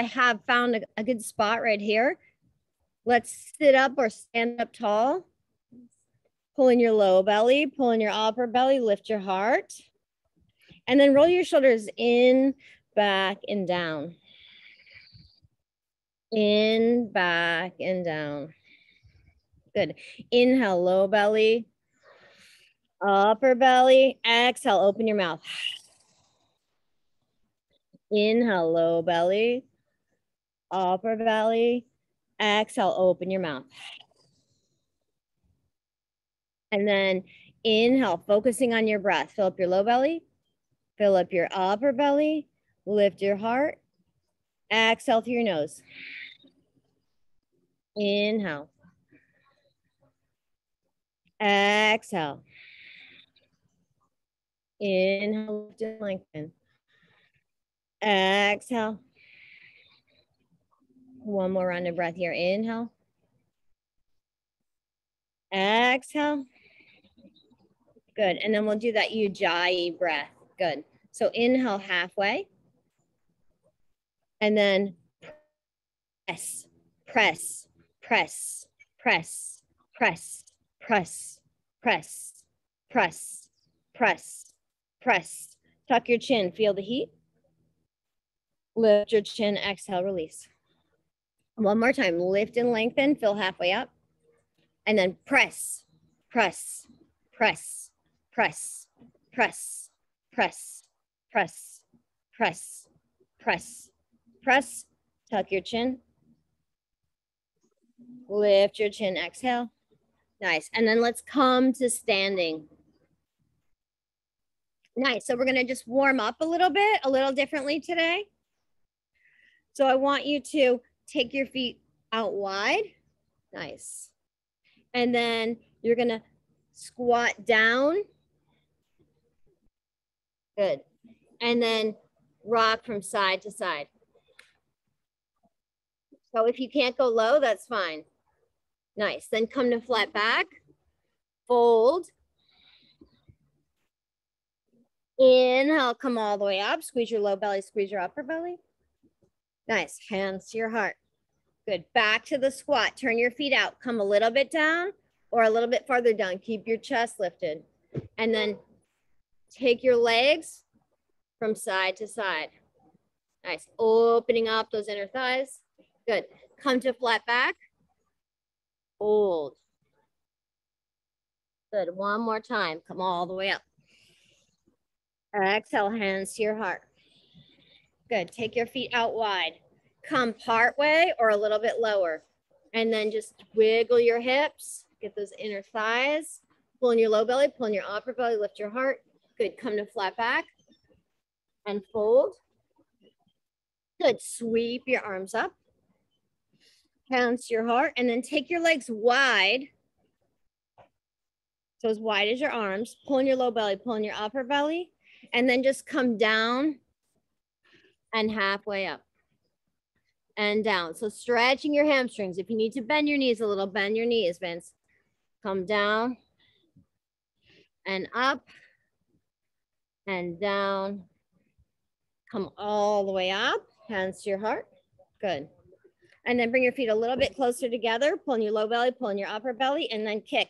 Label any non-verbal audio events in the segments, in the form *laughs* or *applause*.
I have found a, a good spot right here. Let's sit up or stand up tall. Pull in your low belly, pull in your upper belly, lift your heart. And then roll your shoulders in, back, and down. In, back, and down. Good. Inhale, low belly, upper belly. Exhale, open your mouth. Inhale, low belly, upper belly. Exhale, open your mouth. And then inhale, focusing on your breath. Fill up your low belly, fill up your upper belly, lift your heart. Exhale through your nose. Inhale. Exhale. Inhale, lift and lengthen. Exhale. One more round of breath here. Inhale. Exhale. Good. And then we'll do that Ujjayi breath. Good. So inhale halfway. And then press, press, press, press, press, press, press, press, press, press. Tuck your chin. Feel the heat. Lift your chin. Exhale, release. One more time. Lift and lengthen. Fill halfway up. And then press, press, press, press, press, press, press, press, press, press. Tuck your chin. Lift your chin. Exhale. Nice. And then let's come to standing. Nice. So we're going to just warm up a little bit, a little differently today. So I want you to take your feet out wide. Nice. And then you're going to squat down. Good. And then rock from side to side. So if you can't go low, that's fine. Nice. Then come to flat back. Fold. Inhale, come all the way up. Squeeze your low belly, squeeze your upper belly. Nice. Hands to your heart. Good. Back to the squat. Turn your feet out. Come a little bit down or a little bit farther down. Keep your chest lifted. And then take your legs from side to side. Nice. Opening up those inner thighs. Good. Come to flat back. Hold. Good. One more time. Come all the way up. Exhale, hands to your heart. Good. Take your feet out wide. Come part way or a little bit lower. And then just wiggle your hips. Get those inner thighs. Pull in your low belly, pull in your upper belly, lift your heart. Good. Come to flat back and fold. Good. Sweep your arms up. To your heart. And then take your legs wide. So as wide as your arms. Pull in your low belly, pull in your upper belly. And then just come down and halfway up and down. So stretching your hamstrings. If you need to bend your knees a little, bend your knees, Vince. Come down and up and down. Come all the way up, hands to your heart. Good. And then bring your feet a little bit closer together, pulling your low belly, pulling your upper belly, and then kick,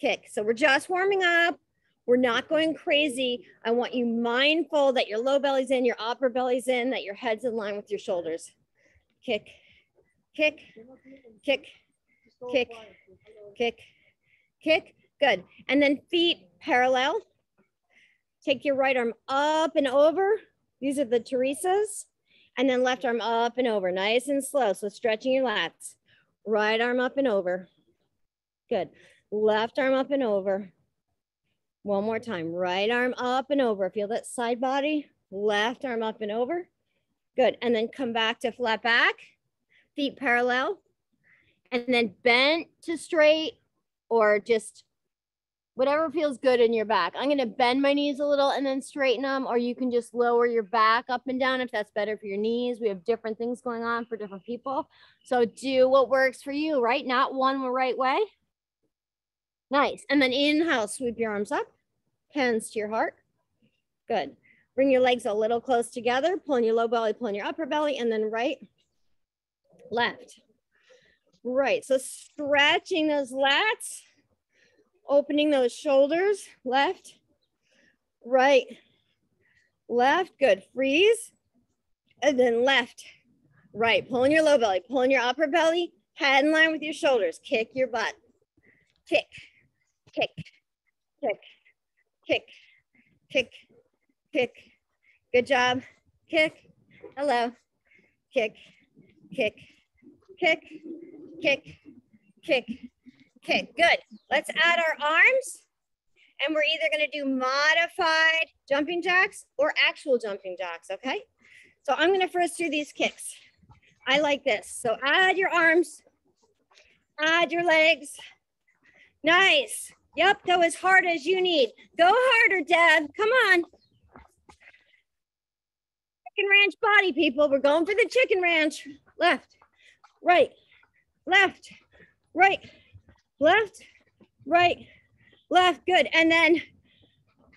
kick. So we're just warming up. We're not going crazy. I want you mindful that your low belly's in, your upper belly's in, that your head's in line with your shoulders. Kick, kick, kick, kick, kick, kick. Good. And then feet parallel. Take your right arm up and over. These are the Teresa's. And then left arm up and over, nice and slow. So stretching your lats. Right arm up and over. Good. Left arm up and over. One more time, right arm up and over. Feel that side body, left arm up and over. Good, and then come back to flat back, feet parallel, and then bent to straight or just whatever feels good in your back. I'm gonna bend my knees a little and then straighten them, or you can just lower your back up and down if that's better for your knees. We have different things going on for different people. So do what works for you, right? Not one right way. Nice. And then inhale, sweep your arms up, hands to your heart. Good. Bring your legs a little close together, pulling your low belly, pulling your upper belly, and then right, left, right. So stretching those lats, opening those shoulders, left, right, left, good. Freeze, and then left, right. Pulling your low belly, pulling your upper belly, head in line with your shoulders. Kick your butt. Kick, kick, kick, kick, kick, kick. Good job. Kick. Hello. Kick, kick, kick, kick, kick, kick. Good. Let's add our arms. And we're either going to do modified jumping jacks or actual jumping jacks, okay? So I'm going to first do these kicks. I like this. So add your arms, add your legs. Nice. Yep, go as hard as you need. Go harder, Deb. Come on. Chicken ranch body, people. We're going for the chicken ranch. Left, right, left, right, left, right, left. Good. And then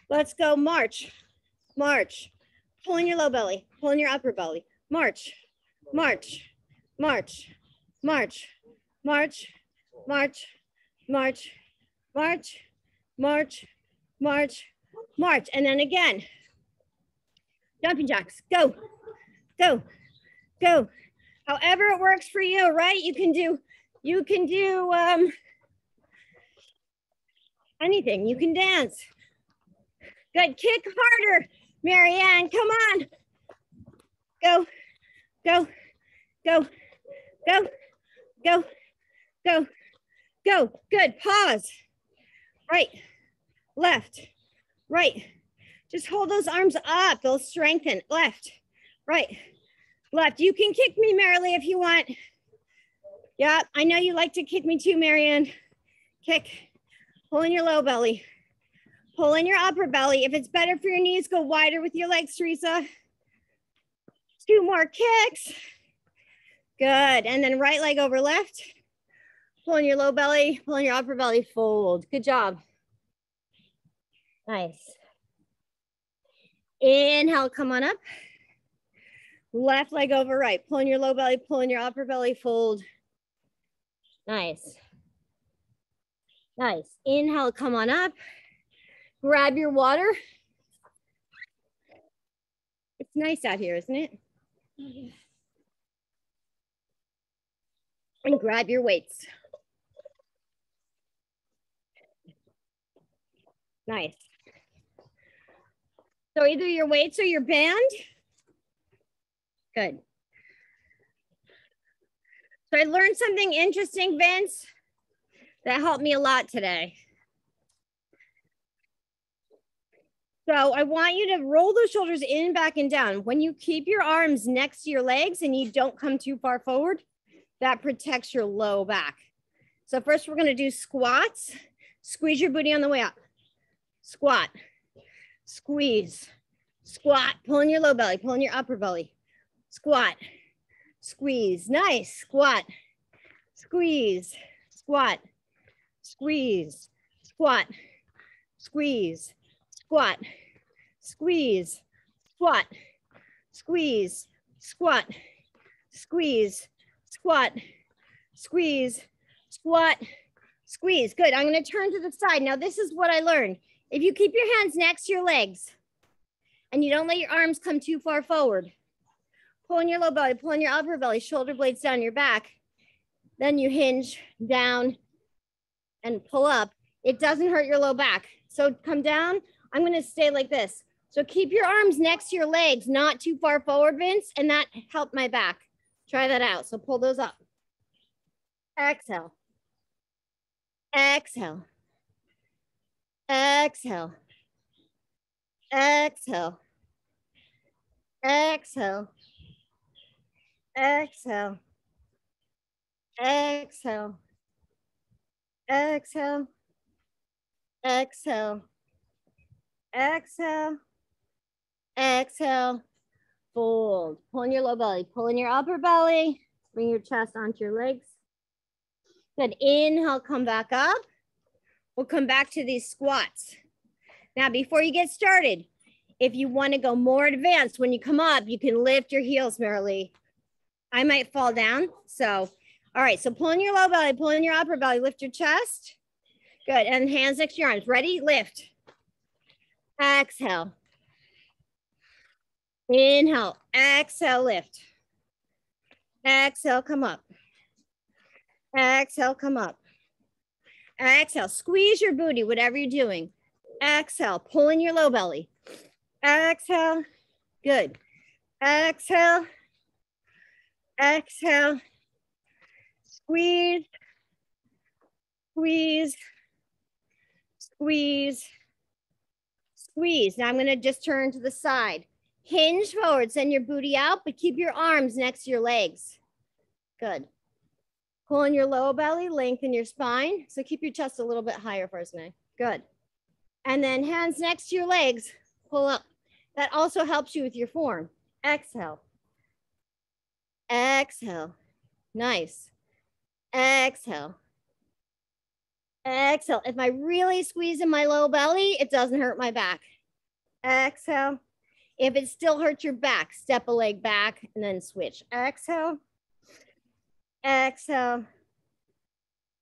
let's go march, march. Pulling your low belly, pulling your upper belly. March, march, march, march, march, march, march, march, march, march, march. And then again, jumping jacks, go, go, go. However it works for you, right? You can do, you can do um, anything. You can dance. Good, kick harder, Marianne, come on. Go, go, go, go, go, go, go. Good, pause. Right, left, right. Just hold those arms up. They'll strengthen. Left, right, left. You can kick me, Marilee, if you want. Yeah, I know you like to kick me too, Marianne. Kick. Pull in your low belly. Pull in your upper belly. If it's better for your knees, go wider with your legs, Teresa. Two more kicks. Good. And then right leg over left. Pulling your low belly, pulling your upper belly, fold. Good job. Nice. Inhale, come on up. Left leg over right. Pulling your low belly, pulling your upper belly, fold. Nice. Nice. Inhale, come on up. Grab your water. It's nice out here, isn't it? And grab your weights. Nice. So either your weights or your band. Good. So I learned something interesting, Vince, that helped me a lot today. So I want you to roll those shoulders in, back, and down. When you keep your arms next to your legs and you don't come too far forward, that protects your low back. So first we're gonna do squats. Squeeze your booty on the way up. Squat, squeeze, squat, pulling your low belly, pulling your upper belly. Squat, squeeze, nice, squat, squeeze, squat, squeeze, squat, squeeze, squat, squeeze, squat, squeeze, squat, squeeze, squat, squeeze, squat, squeeze. Good. I'm going to turn to the side. Now, this is what I learned. If you keep your hands next to your legs and you don't let your arms come too far forward, pulling your low belly, pulling your upper belly, shoulder blades down your back, then you hinge down and pull up. It doesn't hurt your low back. So come down. I'm going to stay like this. So keep your arms next to your legs, not too far forward, Vince, and that helped my back. Try that out. So pull those up. Exhale. Exhale. Exhale. Exhale. Exhale. Exhale. Exhale. Exhale. Exhale. Exhale. Exhale. Fold. Pull in your low belly. Pull in your upper belly. Bring your chest onto your legs. Good. Inhale, come back up. We'll come back to these squats. Now, before you get started, If you want to go more advanced, when you come up, you can lift your heels, Marilee. I might fall down. So, all right. So pull in your low belly, pull in your upper belly, lift your chest. Good. And hands next to your arms. Ready? Lift. Exhale. Inhale. Exhale, lift. Exhale, come up. Exhale, come up. Exhale, squeeze your booty, whatever you're doing. Exhale, pull in your low belly. Exhale, good. Exhale, exhale, squeeze, squeeze, squeeze, squeeze. Now I'm gonna just turn to the side. Hinge forward, send your booty out, but keep your arms next to your legs. Good. Pull in your lower belly, lengthen your spine. So keep your chest a little bit higher first, May. Good. And then hands next to your legs, pull up. That also helps you with your form. Exhale. Exhale. Nice. Exhale. Exhale. If I really squeeze in my low belly, it doesn't hurt my back. Exhale. If it still hurts your back, step a leg back and then switch. Exhale. Exhale.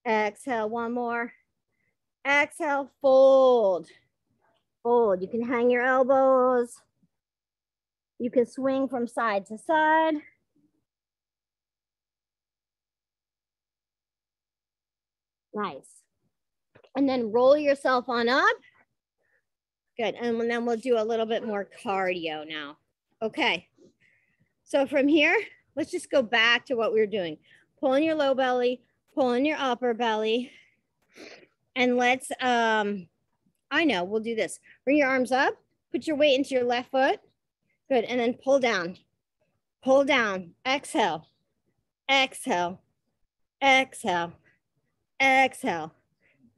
Exhale. One more. Exhale. Fold. Fold. You can hang your elbows. You can swing from side to side. Nice. And then roll yourself on up. Good. And then we'll do a little bit more cardio now. Okay. So from here, let's just go back to what we were doing. Pull in your low belly, pull in your upper belly. And let's, um, I know, we'll do this. Bring your arms up, put your weight into your left foot. Good. And then pull down, pull down, exhale, exhale, exhale, exhale,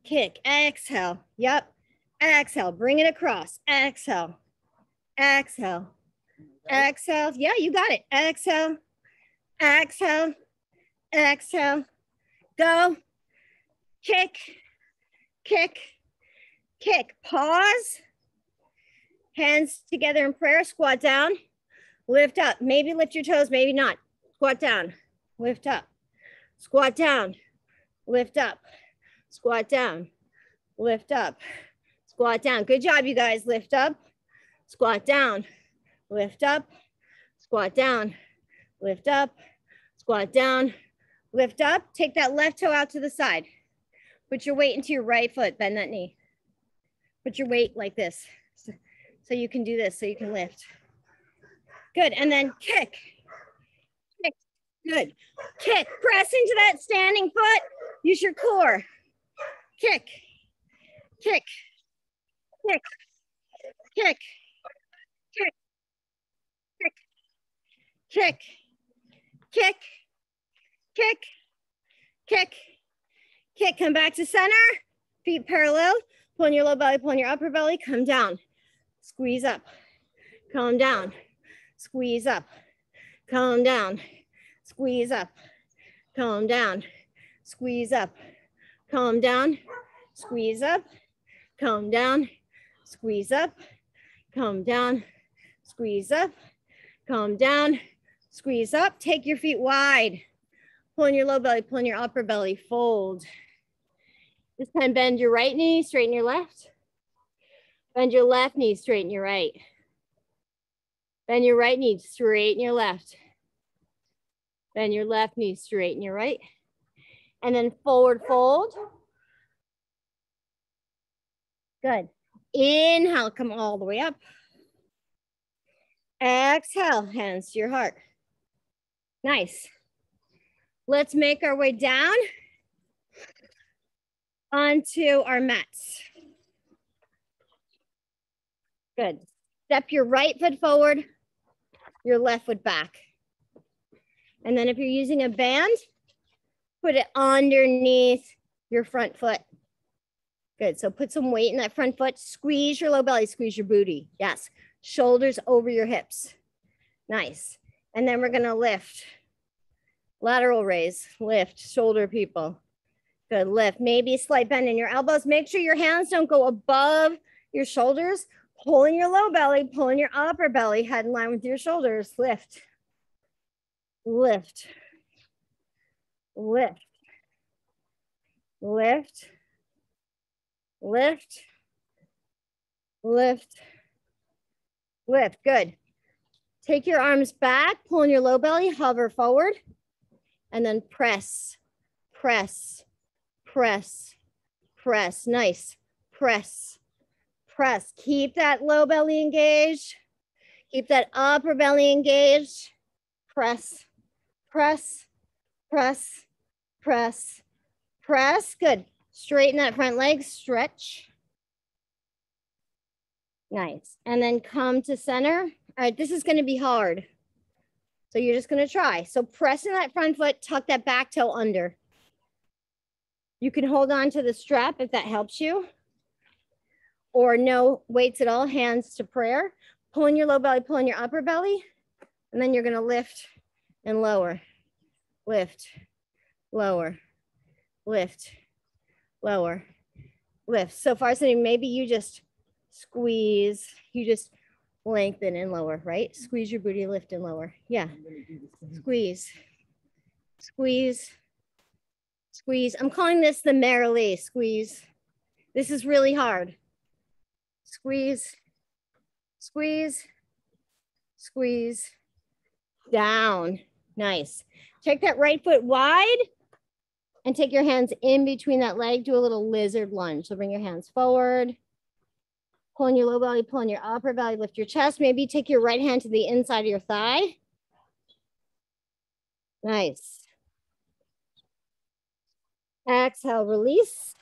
kick, exhale. Yep. Exhale, bring it across. Exhale, exhale, exhale. Yeah, you got it. Exhale, exhale, exhale. Go. Kick, kick, kick. Pause. Hands together in prayer. Squat down. Lift up. Maybe lift your toes, maybe not. Squat down. Lift up. Squat down. Lift up. Squat down. Lift up. Squat down. Good job, you guys. Lift up. Squat down. Lift up. Squat down. Lift up. Squat down. Lift up. Take that left toe out to the side. Put your weight into your right foot. Bend that knee. Put your weight like this. So, you can do this, so you can lift. Good. And then kick. Kick. Good. Kick. Press into that standing foot. Use your core. Kick. Kick kick, kick, kick, kick, kick, kick, kick, kick, kick. Come back to center, feet parallel. Pull in your low belly, pull in your upper belly, come down. Squeeze up, calm down, squeeze up, calm down, squeeze up, calm down, squeeze up, calm down, squeeze up, calm down, squeeze up, come down, squeeze up, come down, squeeze up. Take your feet wide. Pull in your low belly, pull in your upper belly, fold. This time bend your right knee, straighten your left. Bend your left knee, straighten your right. Bend your right knee, straighten your left. Bend your left knee, straighten your right. And then forward fold. Good. Inhale, come all the way up. Exhale, hands to your heart. Nice. Let's make our way down onto our mats. Good. Step your right foot forward, your left foot back. And then if you're using a band, put it underneath your front foot. Good. So put some weight in that front foot. Squeeze your low belly, squeeze your booty. Yes. Shoulders over your hips. Nice. And then we're going to lift. Lateral raise, lift, shoulder people. Good. Lift. Maybe slight bend in your elbows. Make sure your hands don't go above your shoulders. Pulling your low belly, pulling your upper belly, head in line with your shoulders. Lift, lift, lift, lift, lift, lift, lift. Good. Take your arms back, pulling your low belly, hover forward, and then press, press, press, press. Nice. Press, press. Keep that low belly engaged. Keep that upper belly engaged. Press, press, press, press, press. Good. Straighten that front leg, stretch. Nice. And then come to center. All right, this is gonna be hard. So you're just gonna try. So press in that front foot, tuck that back toe under. You can hold on to the strap if that helps you. Or no weights at all, hands to prayer. Pulling your low belly, pulling your upper belly. And then you're gonna lift and lower, lift, lower, lift, lower, lift. So far, so maybe you just squeeze, you just lengthen and lower, right? Squeeze your booty, lift and lower. Yeah. Squeeze, squeeze, squeeze. I'm calling this the Marilee squeeze. This is really hard. Squeeze, squeeze, squeeze, down. Nice. Take that right foot wide and take your hands in between that leg. Do a little lizard lunge. So bring your hands forward Pulling your low belly, pulling your upper belly, lift your chest. Maybe take your right hand to the inside of your thigh. Nice. Exhale, release.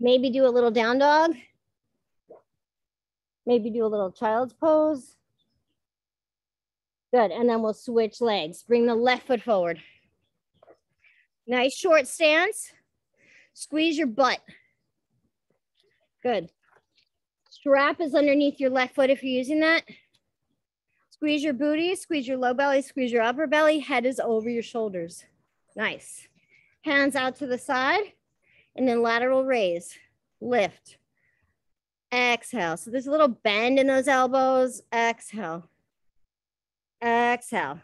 Maybe do a little down dog. Maybe do a little child's pose. Good, and then we'll switch legs. Bring the left foot forward. Nice short stance. Squeeze your butt. Good. Strap is underneath your left foot if you're using that. Squeeze your booty, squeeze your low belly, squeeze your upper belly. Head is over your shoulders. Nice. Hands out to the side and then lateral raise. Lift. Exhale. So there's a little bend in those elbows. Exhale. Exhale.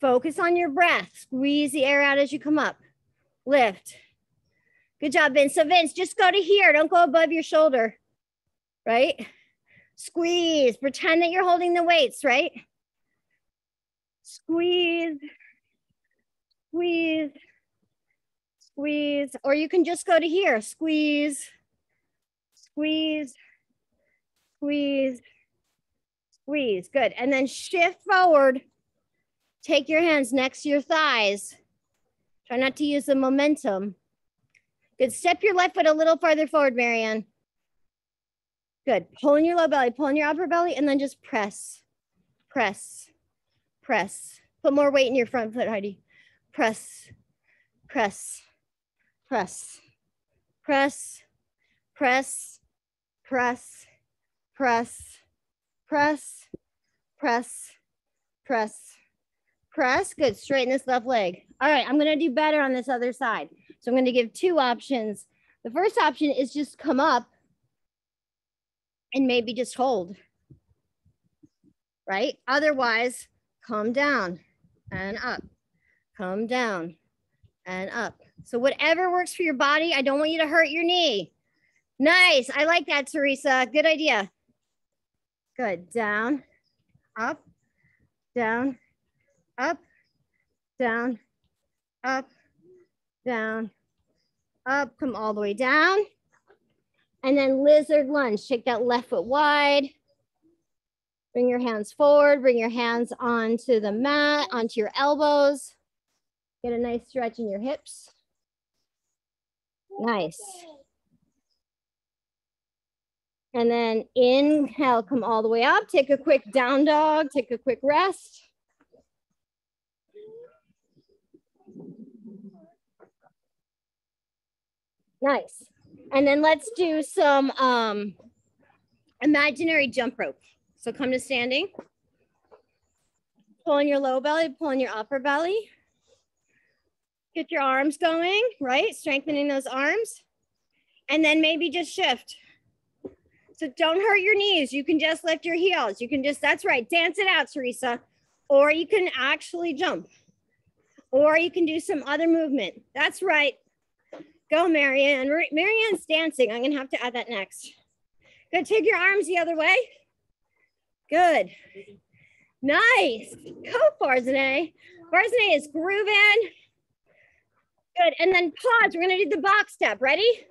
Focus on your breath. Squeeze the air out as you come up. Lift. Good job, Vince. So Vince, just go to here. Don't go above your shoulder right? Squeeze, pretend that you're holding the weights, right? Squeeze, squeeze, squeeze, or you can just go to here, squeeze, squeeze, squeeze, squeeze, good. And then shift forward, take your hands next to your thighs. Try not to use the momentum. Good, step your left foot a little farther forward, Marianne. Good. Pulling your low belly, pulling your upper belly, and then just press, press, press. Put more weight in your front foot, Heidi. Press, press, press, press, press, press, press, press, press, press, press. Good. Straighten this left leg. All right, I'm going to do better on this other side. So I'm going to give two options. The first option is just come up and maybe just hold, right? Otherwise, come down and up, come down and up. So whatever works for your body, I don't want you to hurt your knee. Nice, I like that, Teresa, good idea. Good, down, up, down, up, down, up, down, up, come all the way down. And then lizard lunge, take that left foot wide. Bring your hands forward, bring your hands onto the mat, onto your elbows. Get a nice stretch in your hips. Nice. And then inhale, come all the way up. Take a quick down dog, take a quick rest. Nice. And then let's do some um, imaginary jump rope. So come to standing. Pulling your low belly, pulling your upper belly. Get your arms going, right? Strengthening those arms. And then maybe just shift. So don't hurt your knees. You can just lift your heels. You can just, that's right, dance it out, Teresa. Or you can actually jump. Or you can do some other movement. That's right. Go, Marianne. Marianne's dancing. I'm going to have to add that next. Good. Take your arms the other way. Good. Nice. Go, Farzaneh. Farzaneh is grooving. Good. And then pause. We're going to do the box step. Ready?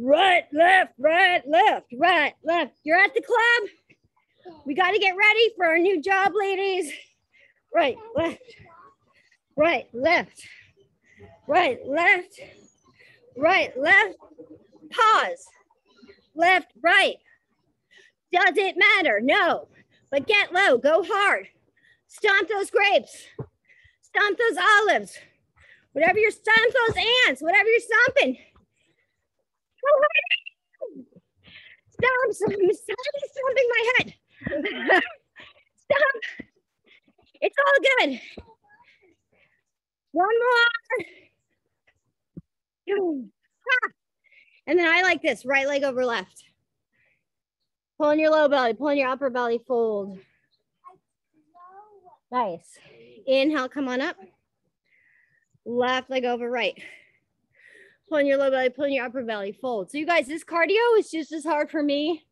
Right, left, right, left, right, left. You're at the club. We got to get ready for our new job, ladies. Right, left, right, left, right, left, right, left. Pause. Left, right. Does it matter? No. But get low. Go hard. Stomp those grapes. Stomp those olives. Whatever you're stomp those ants. Whatever you're stomping. Stop, stop stomping my head. *laughs* stop. It's all good. One more. And then I like this, right leg over left. Pulling your low belly, pulling your upper belly, fold. Nice. Inhale, come on up. Left leg over right pulling your low belly, pulling your upper belly, fold. So you guys, this cardio is just as hard for me.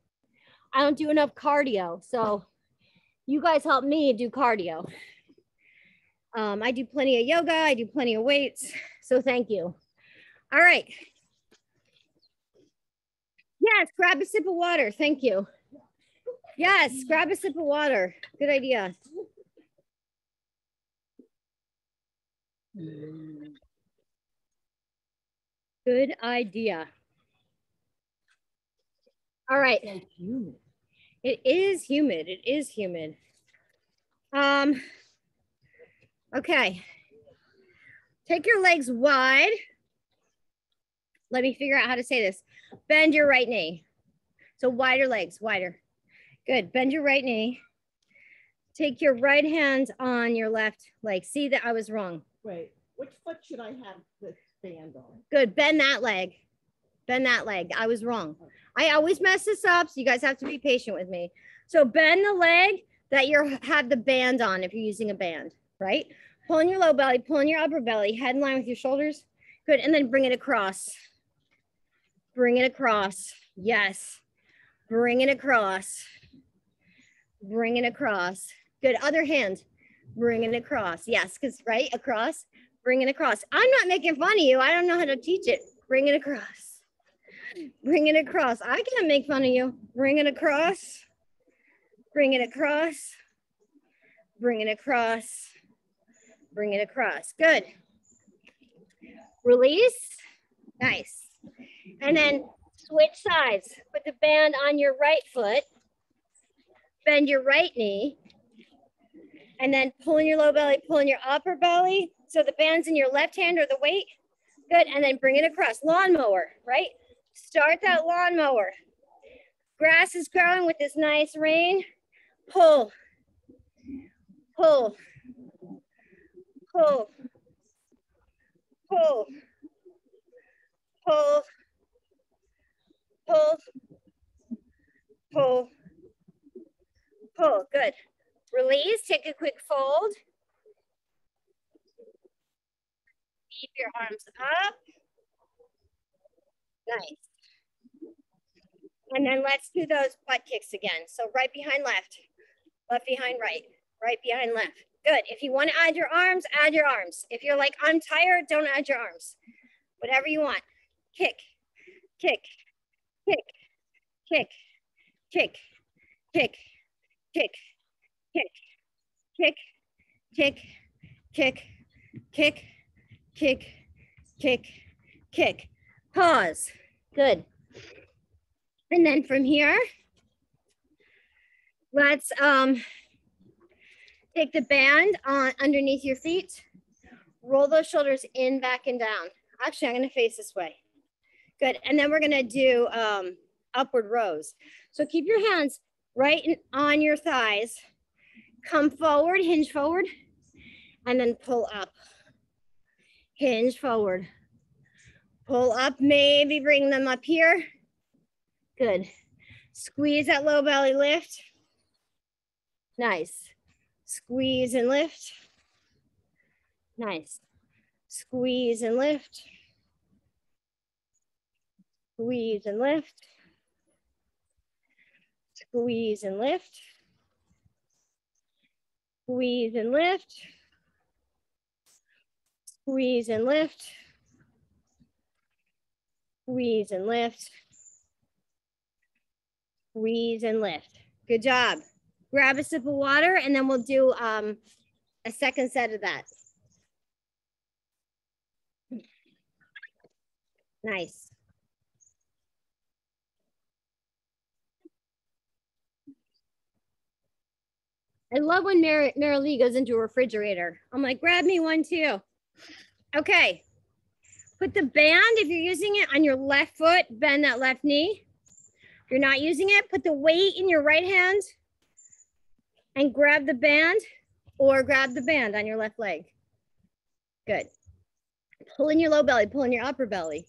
I don't do enough cardio. So you guys help me do cardio. Um, I do plenty of yoga. I do plenty of weights. So thank you. All right. Yes, grab a sip of water. Thank you. Yes, grab a sip of water. Good idea. Good idea. All right. It is humid. It is humid. Um, okay. Take your legs wide. Let me figure out how to say this. Bend your right knee. So wider legs, wider. Good. Bend your right knee. Take your right hand on your left leg. See that I was wrong. Wait, which foot should I have this band on. Good. Bend that leg. Bend that leg. I was wrong. I always mess this up, so you guys have to be patient with me. So bend the leg that you have the band on if you're using a band, right? Pulling your low belly, pulling your upper belly, head in line with your shoulders. Good. And then bring it across. Bring it across. Yes. Bring it across. Bring it across. Good. Other hand. Bring it across. Yes, because right across bring it across. I'm not making fun of you. I don't know how to teach it. Bring it across. Bring it across. I can't make fun of you. Bring it across. Bring it across. Bring it across. Bring it across. Good. Release. Nice. And then switch sides. Put the band on your right foot. Bend your right knee. And then pulling your low belly, pulling your upper belly, so the band's in your left hand or the weight. Good. And then bring it across. Lawnmower, right? Start that lawnmower. Grass is growing with this nice rain. Pull, pull, pull, pull, pull, pull, pull, pull. Good. Release, take a quick fold. keep your arms up. Nice. And then let's do those butt kicks again. So right behind left, left behind right, right behind left. Good. If you want to add your arms, add your arms. If you're like, I'm tired, don't add your arms. Whatever you want. Kick, kick, kick, kick, kick, kick, kick, kick, kick, kick, kick, kick, kick, kick, kick. Pause. Good. And then from here, let's um, take the band on underneath your feet. Roll those shoulders in, back, and down. Actually, I'm gonna face this way. Good. And then we're gonna do um, upward rows. So keep your hands right on your thighs. Come forward, hinge forward, and then pull up hinge forward. Pull up, maybe bring them up here. Good. Squeeze that low belly lift. Nice. Squeeze and lift. Nice. Squeeze and lift. Squeeze and lift. Squeeze and lift. Squeeze and lift. Squeeze and lift. Squeeze and lift. Squeeze and lift. Good job. Grab a sip of water and then we'll do um, a second set of that. Nice. I love when Marilee goes into a refrigerator. I'm like, grab me one too. Okay. Put the band, if you're using it on your left foot, bend that left knee. If you're not using it, put the weight in your right hand and grab the band or grab the band on your left leg. Good. Pull in your low belly, pull in your upper belly.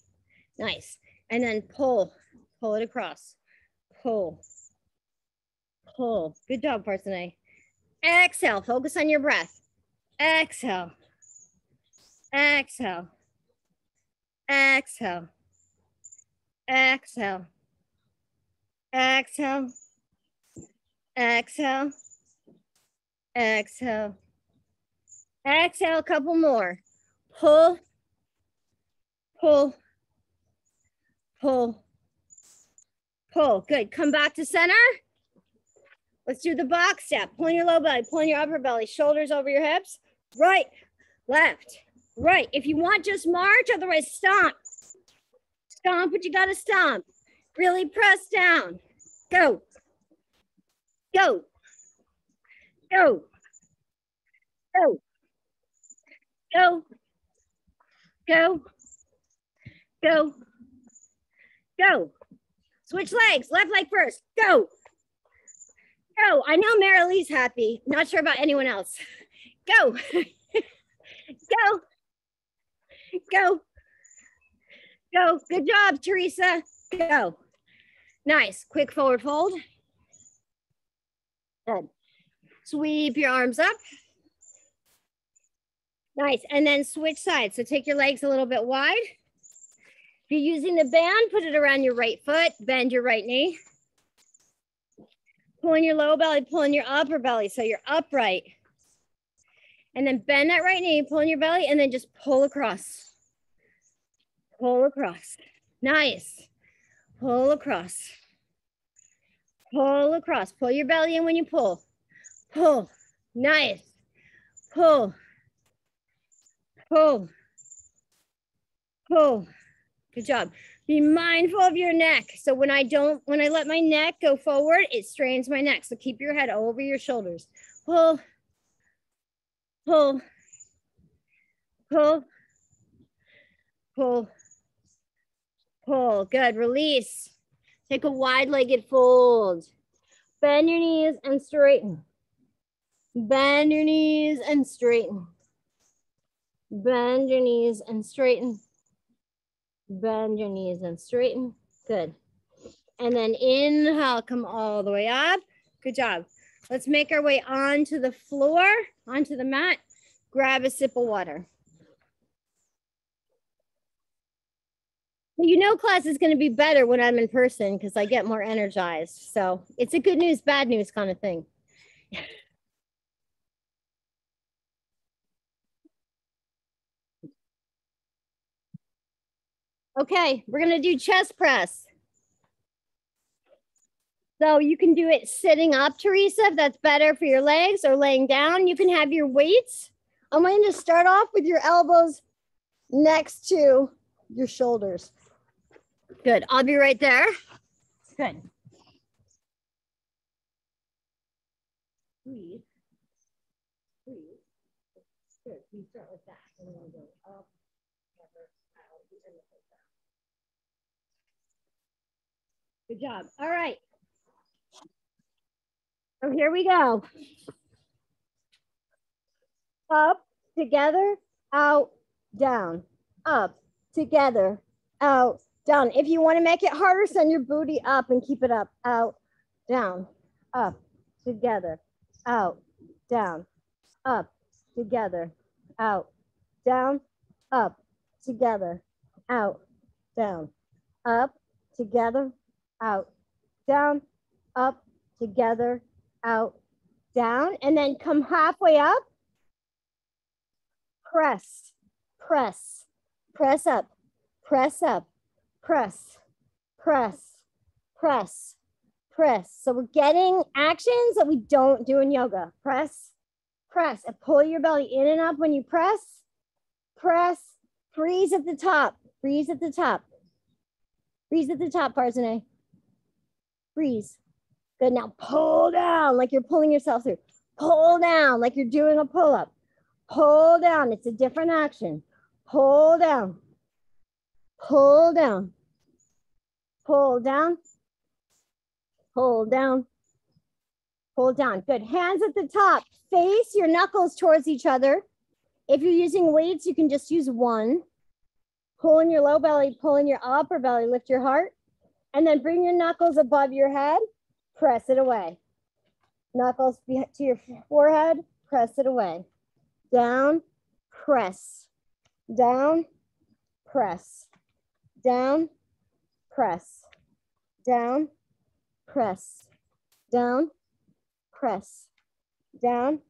Nice. And then pull, pull it across. Pull, pull. Good job, Farzaneh. Exhale, focus on your breath. Exhale. Exhale. Exhale. Exhale. Exhale. Exhale. Exhale. Exhale, a couple more. Pull. Pull. Pull. Pull. Good. Come back to center. Let's do the box step. Pulling your low belly, pulling your upper belly, shoulders over your hips. Right, left, right. If you want, just march, otherwise stomp. Stomp but you gotta stomp. Really press down. Go. Go. Go. Go. Go. Go. Go. Go. Switch legs. Left leg first. Go. Go. I know Marilee's happy. Not sure about anyone else. Go. *laughs* Go. Go. Go. Good job, Teresa. Go. Nice. Quick forward fold. Good. Sweep your arms up. Nice. And then switch sides. So take your legs a little bit wide. If you're using the band, put it around your right foot, bend your right knee. Pulling your low belly, pulling your upper belly. So you're upright. And then bend that right knee, pulling your belly, and then just pull across. Pull across. Nice. Pull across. Pull across. Pull your belly in when you pull. Pull. Nice. Pull. Pull. Pull. Good job. Be mindful of your neck. So when I don't, when I let my neck go forward, it strains my neck. So keep your head over your shoulders. Pull, pull, pull, pull, pull. Good. Release. Take a wide legged fold. Bend your knees and straighten. Bend your knees and straighten. Bend your knees and straighten. Bend your knees and straighten. Good. And then inhale, come all the way up. Good job. Let's make our way onto the floor, onto the mat. Grab a sip of water. You know class is going to be better when I'm in person because I get more energized. So it's a good news, bad news kind of thing. *laughs* Okay, we're gonna do chest press. So you can do it sitting up, Teresa, if that's better for your legs or laying down. You can have your weights. I'm going to start off with your elbows next to your shoulders. Good, I'll be right there. Good. Breathe. Breathe. Good, you start with that. And then go up, out, and Good job. All right. So here we go. Up, together, out, down. Up, together, out, down. If you want to make it harder, send your booty up and keep it up. Out, down, up, together, out, down, up, together, out, down, up, together, out, down, up, together, out, down, up, together, out, down, and then come halfway up. Press, press, press up, press up, press, press, press, press. So we're getting actions that we don't do in yoga. Press, press, and pull your belly in and up when you press, press, freeze at the top, freeze at the top, freeze at the top, Farzaneh. Freeze. Good. Now pull down like you're pulling yourself through. Pull down like you're doing a pull up. Pull down. It's a different action. Pull down. Pull down. Pull down. Pull down. Pull down. Good. Hands at the top. Face your knuckles towards each other. If you're using weights, you can just use one. Pull in your low belly, pull in your upper belly, lift your heart. And then bring your knuckles above your head press it away. Knuckles to your forehead, press it away. Down, press. Down, press. Down, press. Down, press. Down, press. Down,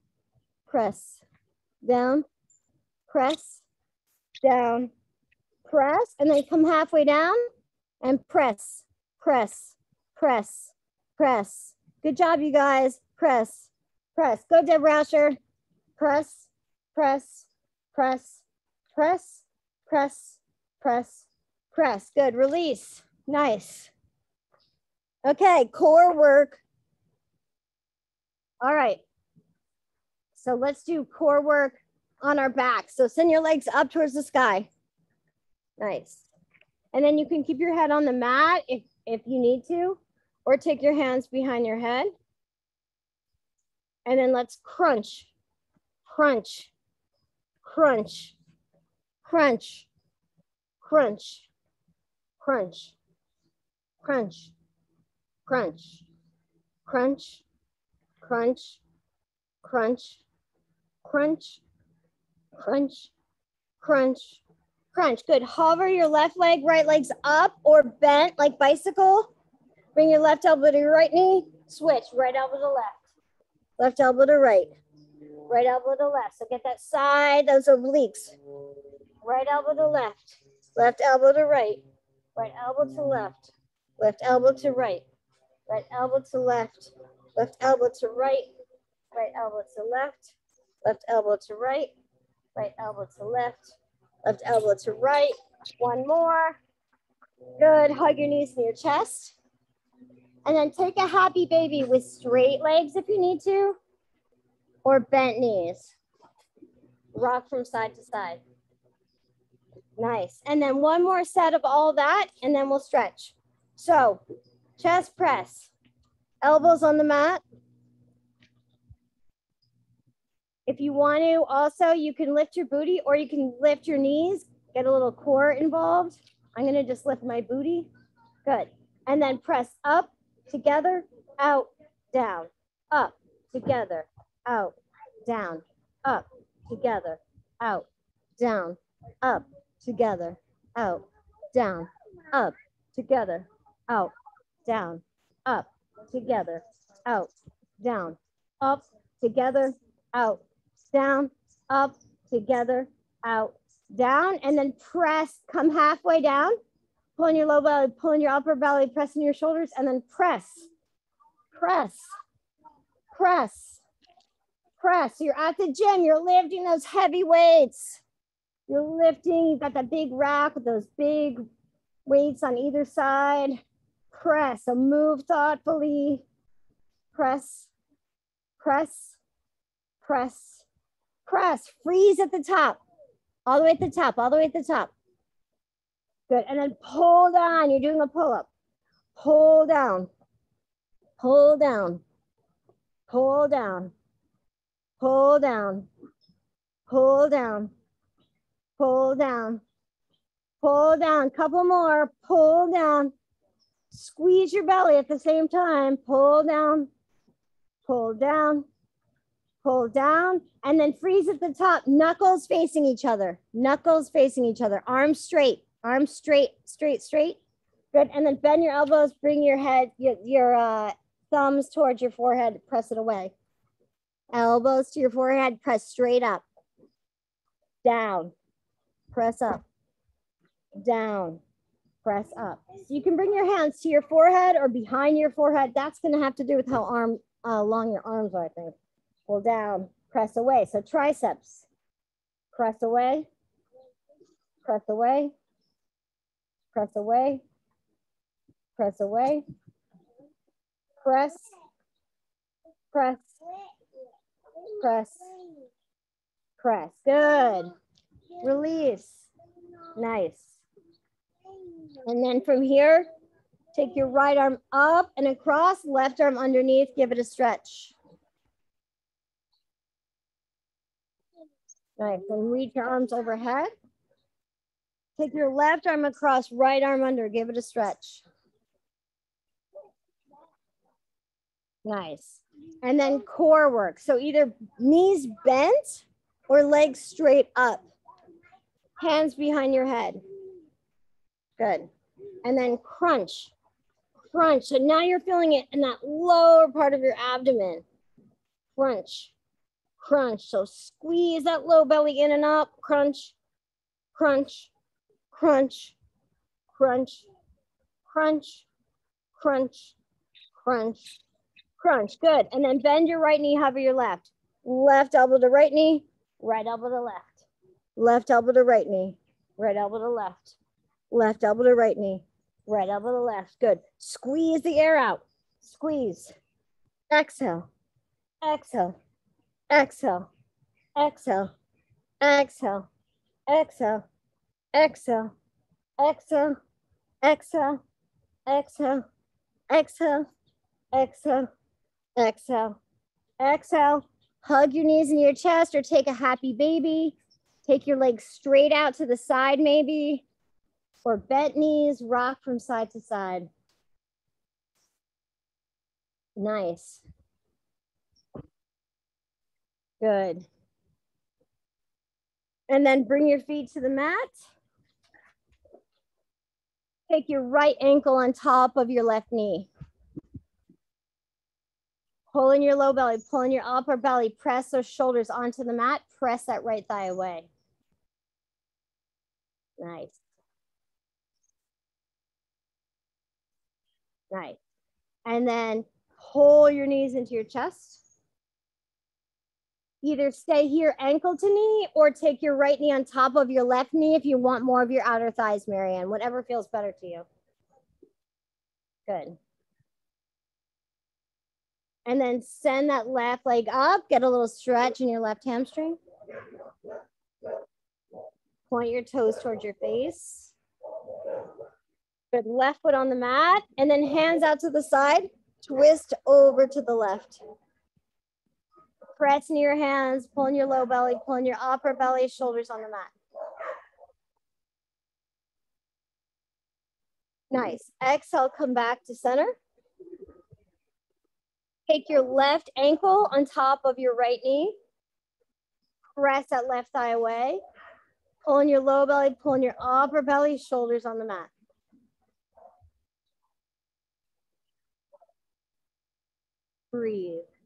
press. Down, press. Down, press. And then come halfway down and press, press, press, Press. Good job, you guys. Press. Press. Go, Deb Rasher. Press. Press. Press. Press. Press. Press. Press. Good. Release. Nice. Okay, core work. All right. So let's do core work on our back. So send your legs up towards the sky. Nice. And then you can keep your head on the mat if, if you need to or take your hands behind your head. And then let's crunch, crunch, crunch, crunch, crunch, crunch, crunch, crunch, crunch, crunch, crunch, crunch, crunch, crunch, crunch. Good. Hover your left leg, right leg's up or bent like bicycle. Bring your left elbow to your right knee. Switch, right elbow to left. Left elbow to right. Right elbow to left. So get that side, those obliques. Right elbow to left. Left elbow to right. Right elbow to left. Left elbow to right. Right elbow to left. Left elbow to right. Right elbow to left. Left elbow to right. Right elbow to left. Left elbow to right. One more. Good. Hug your knees in your chest. And then take a happy baby with straight legs if you need to, or bent knees. Rock from side to side. Nice. And then one more set of all that, and then we'll stretch. So chest press, elbows on the mat. If you want to also, you can lift your booty or you can lift your knees, get a little core involved. I'm gonna just lift my booty. Good. And then press up together, out, down, up, together, out, down, up, together, out, down, up, together, out, down, up, together, out, down, up, together, out, down, up, together, out, down, up, together, out, down, and then press, come halfway down, pulling your low belly, pulling your upper belly, pressing your shoulders, and then press, press, press, press. You're at the gym, you're lifting those heavy weights. You're lifting, you've got that big rack with those big weights on either side. Press, so move thoughtfully. Press, press, press, press. Freeze at the top, all the way at the top, all the way at the top. Good. And then pull down. You're doing a pull up. Pull down. Pull down. Pull down. Pull down. Pull down. Pull down. Pull down. Couple more. Pull down. Squeeze your belly at the same time. Pull down, pull down, pull down, and then freeze at the top. Knuckles facing each other. Knuckles facing each other. Arms straight. Arms straight, straight, straight. Good. And then bend your elbows. Bring your head, your, your uh, thumbs towards your forehead. Press it away. Elbows to your forehead. Press straight up. Down. Press up. Down. Press up. So you can bring your hands to your forehead or behind your forehead. That's going to have to do with how arm uh, long your arms are, I think. Pull down. Press away. So triceps. Press away. Press away. Press away. Press away. Press. Press. Press. Press. Good. Release. Nice. And then from here, take your right arm up and across, left arm underneath, give it a stretch. Nice, and reach your arms overhead. Take your left arm across, right arm under, give it a stretch. Nice. And then core work. So either knees bent or legs straight up. Hands behind your head. Good. And then crunch, crunch. So now you're feeling it in that lower part of your abdomen. Crunch, crunch. So squeeze that low belly in and up. Crunch, crunch, crunch, crunch, crunch, crunch, crunch, crunch. Good. And then bend your right knee, hover your left. Left elbow to right knee, right elbow to left. Left elbow to right knee, right elbow to left left elbow to right knee, right elbow to left. Good. Squeeze the air out. Squeeze. Exhale. Exhale. Exhale. Exhale. Exhale. Exhale. Exhale. Exhale. Exhale. Exhale. Exhale. Exhale. Exhale. Exhale. Hug your knees in your chest or take a happy baby. Take your legs straight out to the side, maybe or bent knees, rock from side to side. Nice. Good. And then bring your feet to the mat. Take your right ankle on top of your left knee. Pulling your low belly, pulling your upper belly, press those shoulders onto the mat, press that right thigh away. Nice. Nice. And then pull your knees into your chest. Either stay here ankle to knee or take your right knee on top of your left knee if you want more of your outer thighs, Marianne, whatever feels better to you. Good. And then send that left leg up, get a little stretch in your left hamstring. Point your toes towards your face. Good, left foot on the mat and then hands out to the side, twist over to the left. Press in your hands, pulling your low belly, pulling your upper belly, shoulders on the mat. Nice. Exhale, come back to center. Take your left ankle on top of your right knee. Press that left thigh away. Pulling your low belly, pulling your upper belly, shoulders on the mat. breathe.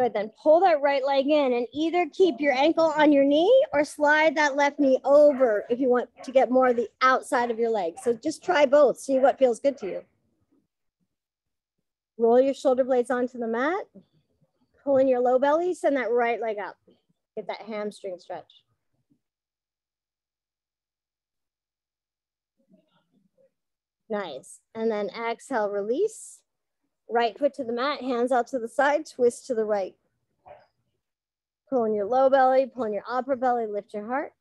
Good, then pull that right leg in and either keep your ankle on your knee or slide that left knee over if you want to get more of the outside of your leg. So just try both, see what feels good to you. Roll your shoulder blades onto the mat. Pull in your low belly, send that right leg up. Get that hamstring stretch. Nice. And then exhale, release. Right foot to the mat, hands out to the side, twist to the right. Pull Pulling your low belly, pull pulling your upper belly, lift your heart.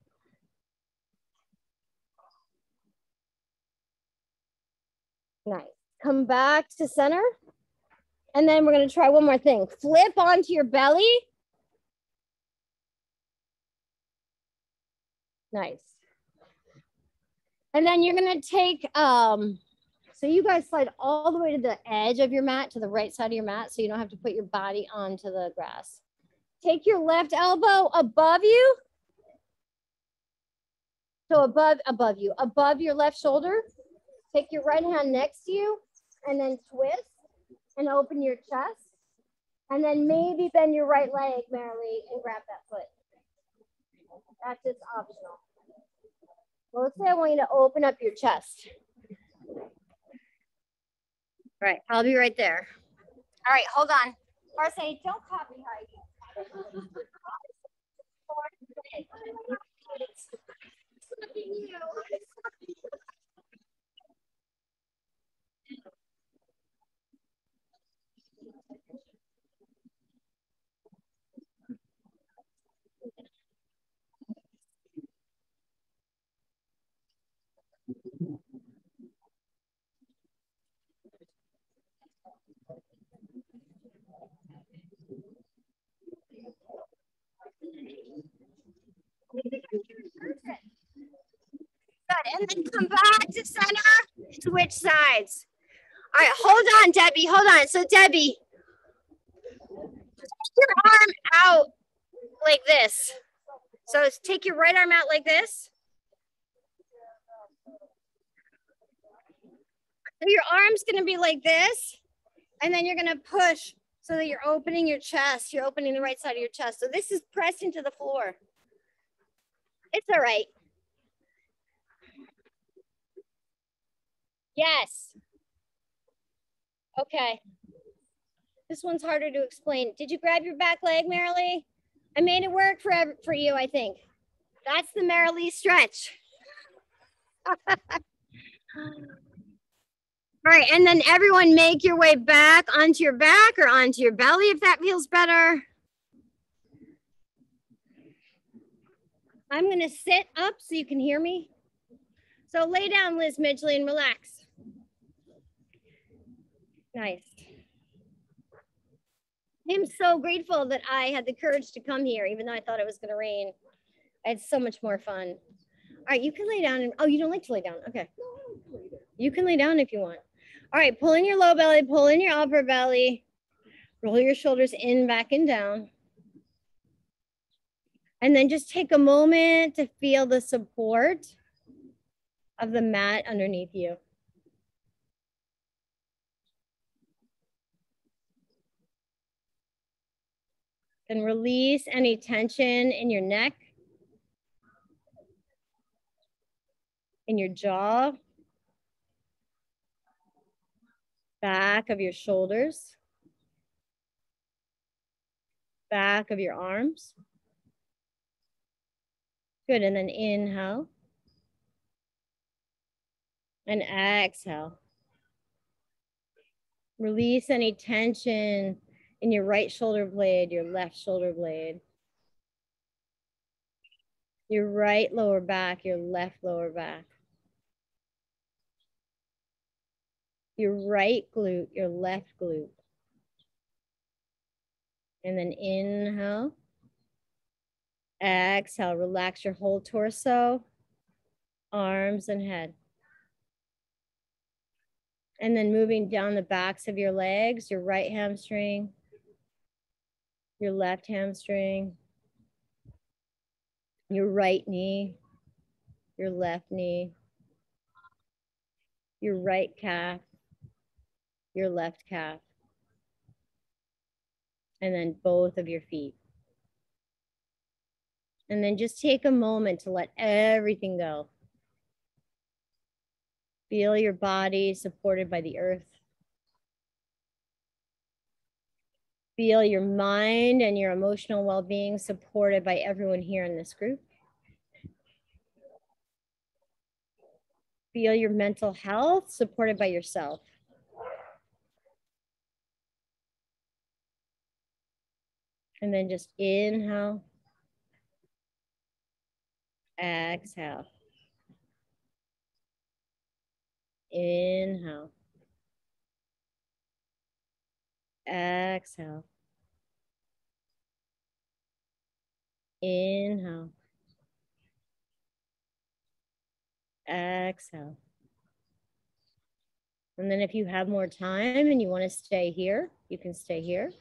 Nice. Come back to center. And then we're going to try one more thing. Flip onto your belly. Nice. And then you're going to take um, So you guys slide all the way to the edge of your mat, to the right side of your mat, so you don't have to put your body onto the grass. Take your left elbow above you. So above, above you, above your left shoulder. Take your right hand next to you and then twist and open your chest. And then maybe bend your right leg, Marilee, and grab that foot. That's just optional. Well, let's say I want you to open up your chest. All right, I'll be right there. All right, hold on. Marcy, don't copy Good, and then come back to center. Switch sides. All right, hold on, Debbie. Hold on. So, Debbie, take your arm out like this. So, take your right arm out like this. So, your arm's going to be like this. And then you're going to push so that you're opening your chest. You're opening the right side of your chest. So, this is pressed into the floor. It's all right. Yes. Okay. This one's harder to explain. Did you grab your back leg, Marilee? I made it work for, for you, I think. That's the Marilee stretch. *laughs* All right, and then everyone make your way back onto your back or onto your belly if that feels better. I'm gonna sit up so you can hear me. So lay down, Liz Midgley, and relax. Nice. I'm so grateful that I had the courage to come here, even though I thought it was gonna rain. It's so much more fun. All right, you can lay down and, oh, you don't like to lay down, okay. You can lay down if you want. All right, pull in your low belly, pull in your upper belly. Roll your shoulders in, back and down. And then just take a moment to feel the support of the mat underneath you. Then release any tension in your neck, in your jaw, back of your shoulders, back of your arms. Good, and then inhale. And exhale. Release any tension in your right shoulder blade, your left shoulder blade. Your right lower back, your left lower back. Your right glute, your left glute. And then inhale. Exhale, relax your whole torso, arms and head. And then moving down the backs of your legs, your right hamstring, your left hamstring, your right knee, your left knee, your right calf, your left calf, and then both of your feet. And then just take a moment to let everything go. Feel your body supported by the earth. Feel your mind and your emotional well being supported by everyone here in this group. Feel your mental health supported by yourself. And then just inhale, exhale. Inhale. Exhale. Inhale. Exhale. And then if you have more time and you want to stay here, you can stay here.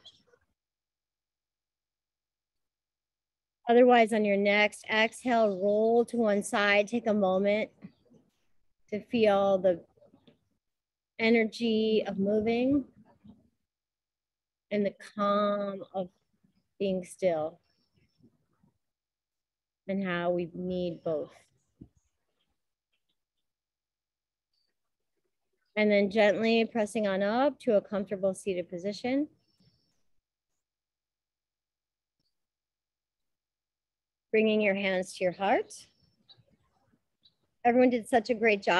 Otherwise, on your next exhale, roll to one side. Take a moment to feel the energy of moving and the calm of being still and how we need both. And then gently pressing on up to a comfortable seated position. Bringing your hands to your heart. Everyone did such a great job.